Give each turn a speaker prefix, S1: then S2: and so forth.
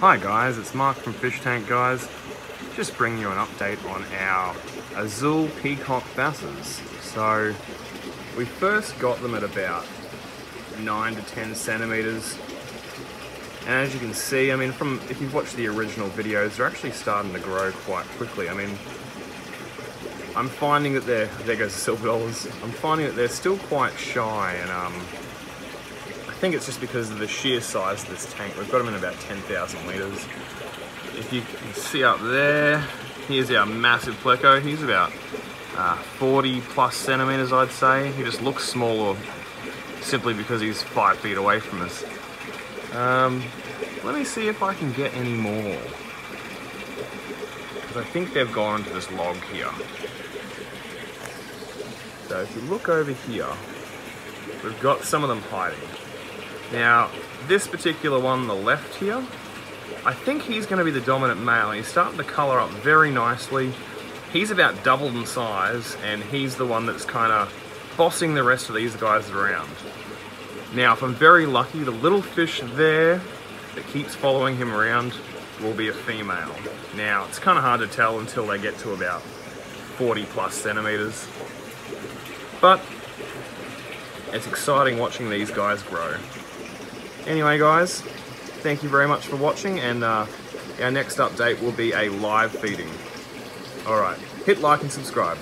S1: Hi guys, it's Mark from Fish Tank Guys. Just bringing you an update on our Azul Peacock Basses. So, we first got them at about 9 to 10 centimeters. And as you can see, I mean, from if you've watched the original videos, they're actually starting to grow quite quickly. I mean, I'm finding that they're, there goes the silver dollars, I'm finding that they're still quite shy and um, think it's just because of the sheer size of this tank. We've got them in about 10,000 litres. If you can see up there, here's our massive pleco. He's about uh, 40 plus centimetres, I'd say. He just looks smaller simply because he's five feet away from us. Um, let me see if I can get any more. Because I think they've gone into this log here. So if you look over here, we've got some of them hiding. Now, this particular one on the left here, I think he's going to be the dominant male. He's starting to colour up very nicely. He's about doubled in size, and he's the one that's kind of bossing the rest of these guys around. Now, if I'm very lucky, the little fish there that keeps following him around will be a female. Now, it's kind of hard to tell until they get to about 40 plus centimeters. But it's exciting watching these guys grow. Anyway guys, thank you very much for watching and uh, our next update will be a live feeding. Alright, hit like and subscribe.